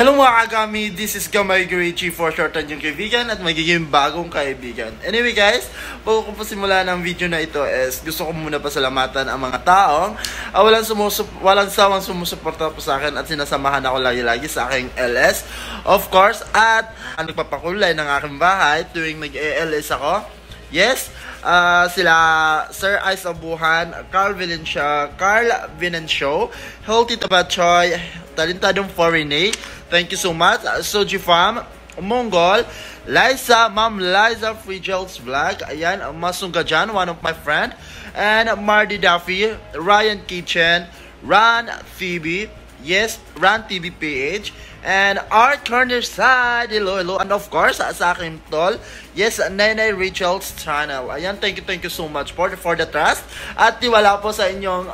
Hello mga kagami, this is Gamay Gurichi for shorten yung kaibigan at magiging bagong kaibigan. Anyway guys, bago ko po simula ng video na ito is gusto ko muna pasalamatan ang mga taong uh, walang, sumusup walang sawang sumusuporta po sa akin at sinasamahan ako lagi-lagi sa aking LS. Of course, at ang nagpapakulay ng aking bahay tuwing mag-LS ako. Yes, uh, sila Sir Ice Abuhan, Carl Valencia, Carl Venancio, Healthy Tabachoy, Talentadong Foreign Thank you so much. Soji Farm, Mongol, Liza, Ma'am Liza Frigels Vlog, ayan, Masunga Jan, one of my friend, and Marty Duffy, Ryan Kitchen, Ran Phoebe, yes, Ran TV PH, and Art Corner Side, hello, hello, and of course, sa aking tol, yes, Nene Rachel's channel. Ayan, thank you, thank you so much for, for the trust, at tiwala po sa inyong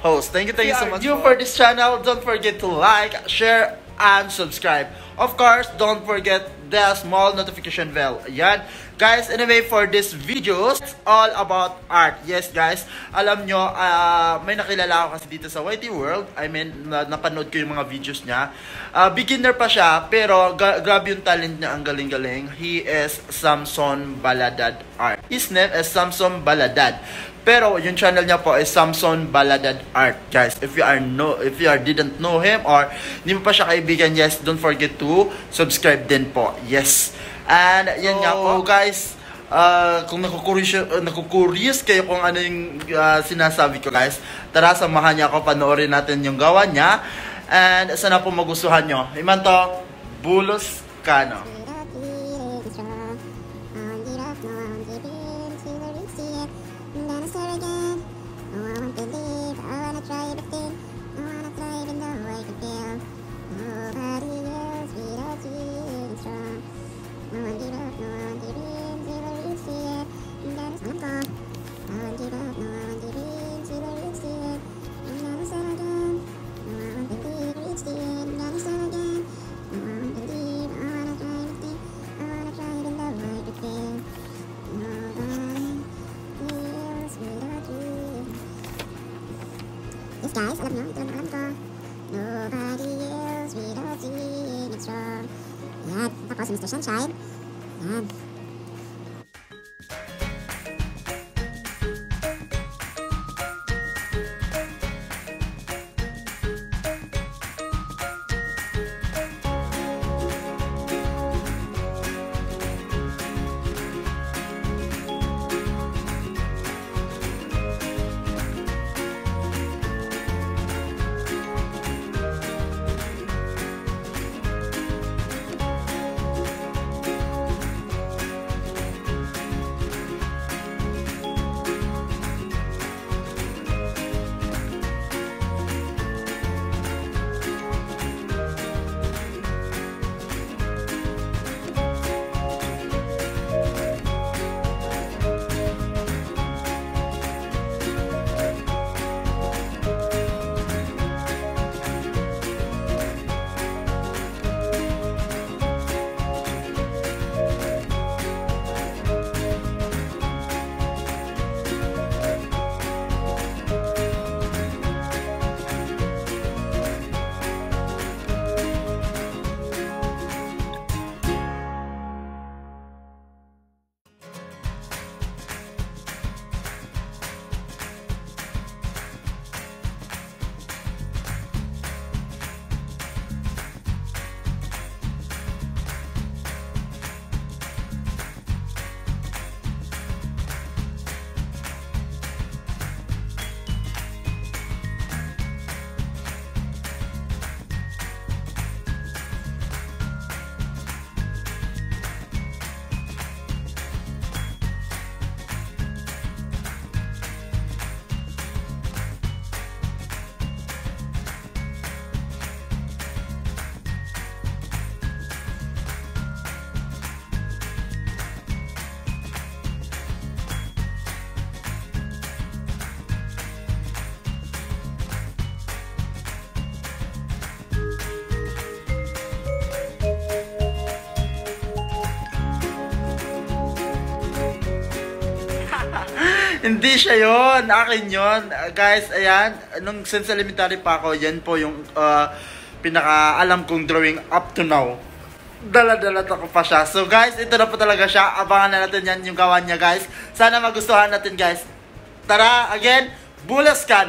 host. Thank you, thank you so much. You for this channel, don't forget to like, share, and subscribe. Of course, don't forget the small notification bell. Ayan. Guys, anyway, for this video, it's all about art. Yes, guys, alam nyo, uh, may nakilala ako kasi dito sa YT World. I mean, na napanood ko yung mga videos niya. Uh, beginner pa siya, pero grabe yung talent niya, ang galing-galing. He is Samson Baladad Art. His name is Samson Baladad. Pero yung channel niya po is Samson Baladad Art, guys. If you are no if you are didn't know him or hindi mo pa siya kaibigan, yes, don't forget to subscribe din po. Yes. And yan so, nga po, guys. Uh, kung nakukurious, uh, nakukurious kayo kung ano yung uh, sinasabi ko guys, tara samahan niya ako, panoorin natin yung gawa niya. And sana po magustuhan nyo. Iman Bulos Kano. Guys, alam nyo, ito lang alam ko. Nobody else without you, it's wrong. Yan, tapos Mr. Sunshine. Yan. Hindi siya yon Akin yon Guys, ayan. Nung since elementary pa ako, yan po yung uh, pinaka alam kong drawing up to now. Dala-dala ko pa siya. So guys, ito na po talaga siya. Abangan na natin yan yung gawan niya guys. Sana magustuhan natin guys. Tara, again, bulas ka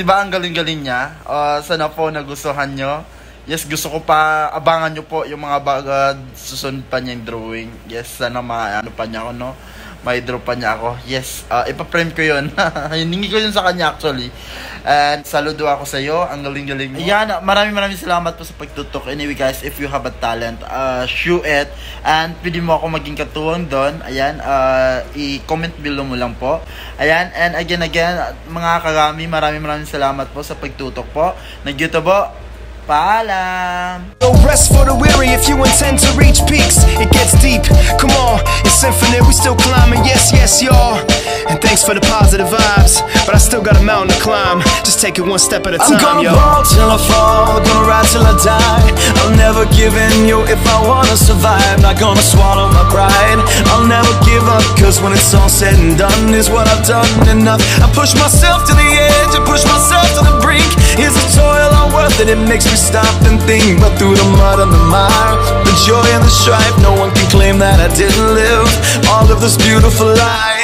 di ba ang galing-galing niya? Uh, sana po nagustuhan nyo. Yes, gusto ko pa, abangan nyo po yung mga bagad susunod pa niya yung drawing. Yes, sana ma, ano pa niya ako, no? May draw pa niya ako. Yes, uh, ipa-frame ko yun. Hiningi ko yun sa kanya actually. And saludo ako sa iyo. Ang galing-galing mo. Ayan, maraming maraming salamat po sa pagtutok. Anyway guys, if you have a talent, uh, show it. And pwede mo ako maging katuwang doon. Ayan, uh, i-comment below mo lang po. Ayan, and again, again, mga karami, maraming maraming salamat po sa pagtutok po. Nag-YouTube po. Paalam! No rest for the weary if you intend to reach peaks. It gets deep. Come on, it's infinite. We still climbing. Yes, yes, y'all. And thanks for the positive vibes. But I still got a mountain to climb. Just take it one step at a I'm time, gonna yo. ball till I fall, gonna ride till I die. Never give in, yo, if I wanna survive. Not gonna swallow my pride. I'll never give up, cause when it's all said and done, is what I've done enough. I push myself to the edge, I push myself to the brink. Is the toil all worth it? It makes me stop and think. But through the mud and the mire, the joy and the strife, no one can claim that I didn't live all of this beautiful life.